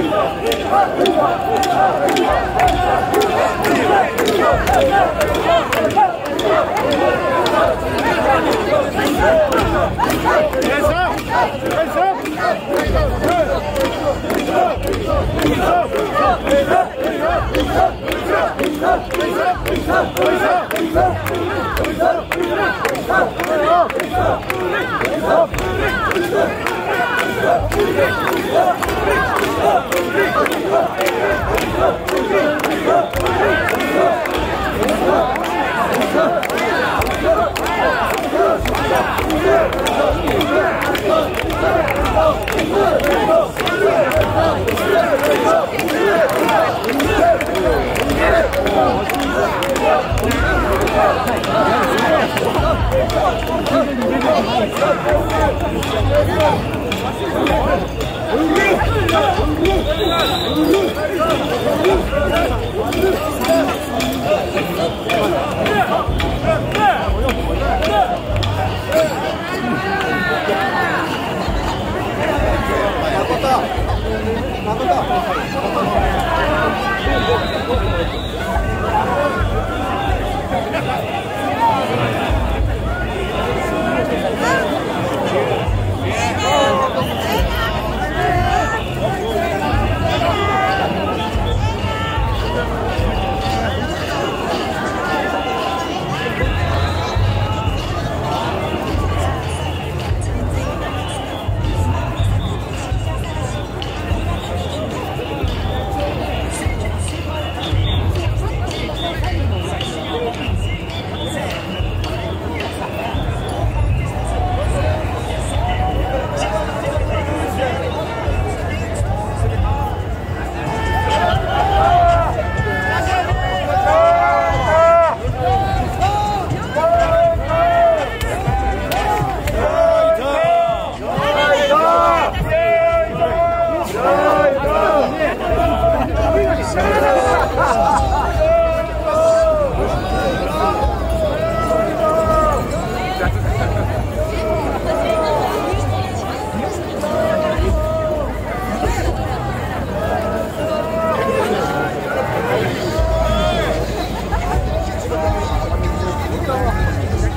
Let's go! Let's go!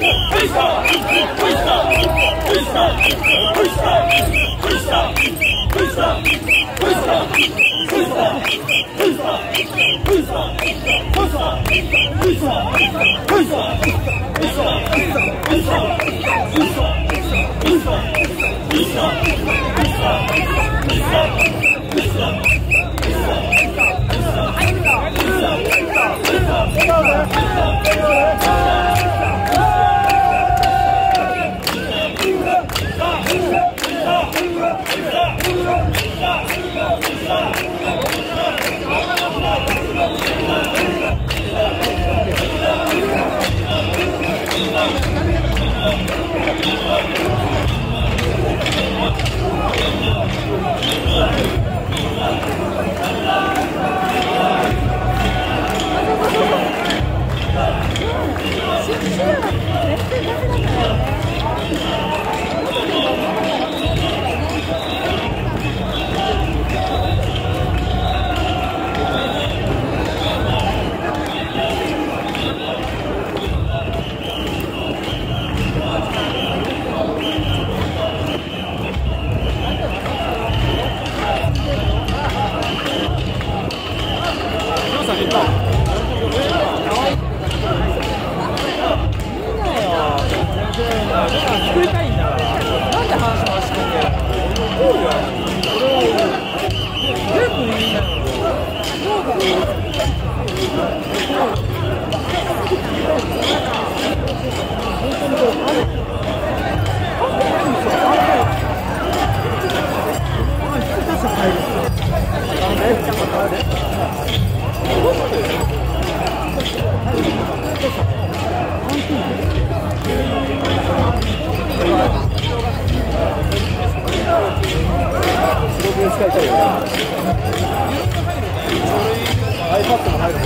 Let's go. たいよ iPad も入る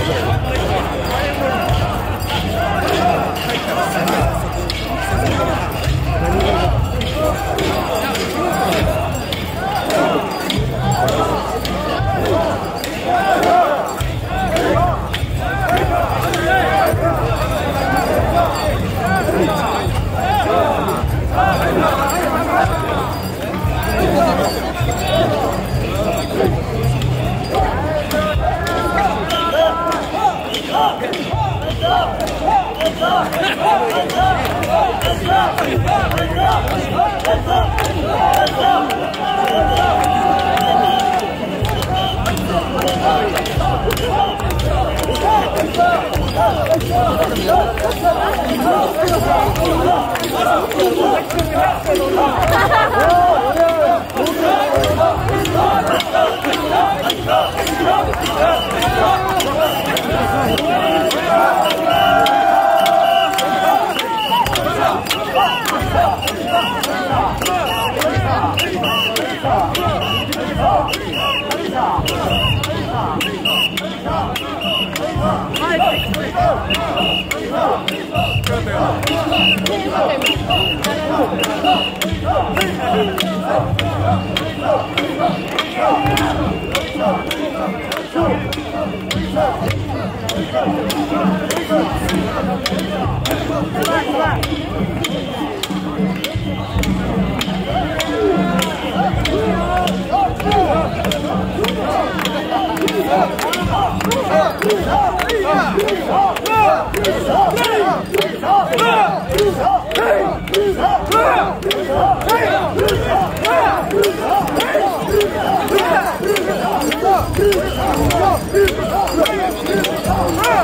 Oh, Yeah!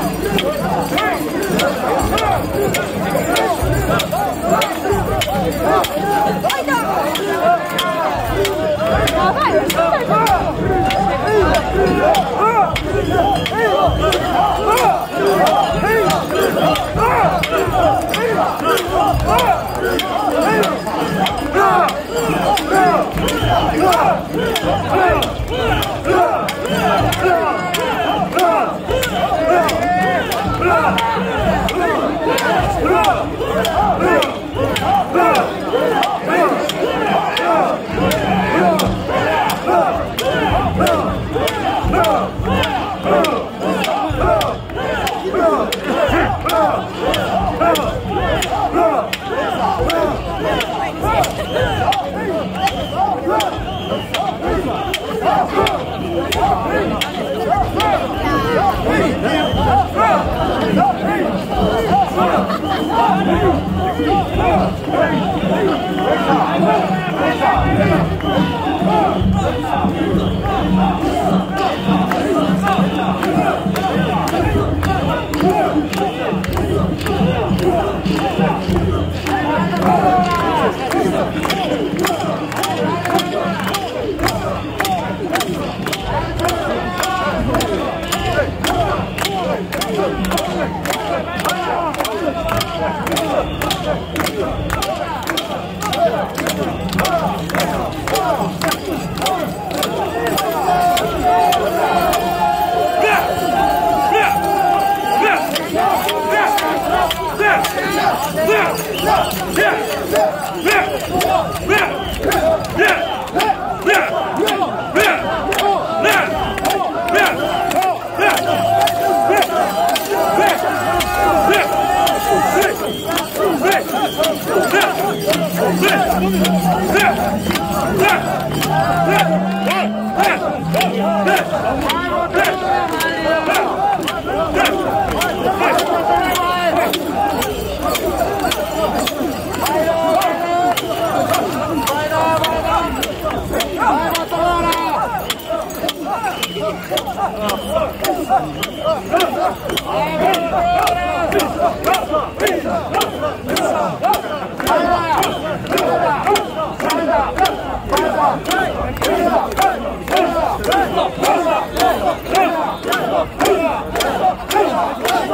Hey! Hey! Yeah! Go! Yeah.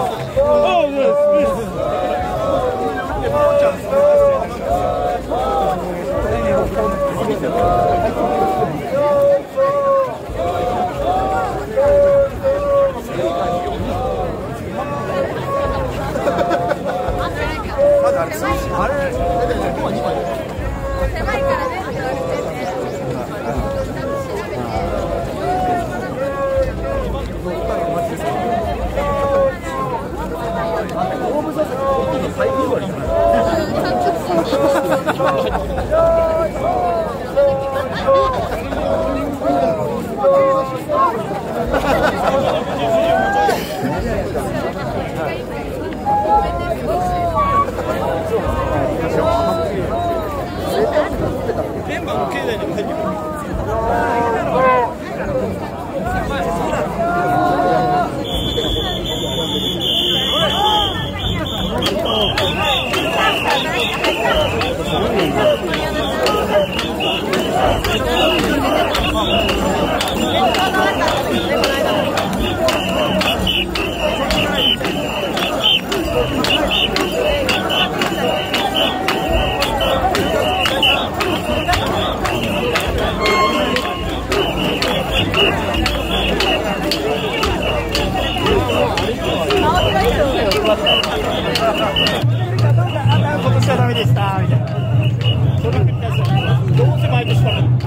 Oh, Thank you. 怎么？怎么？怎么？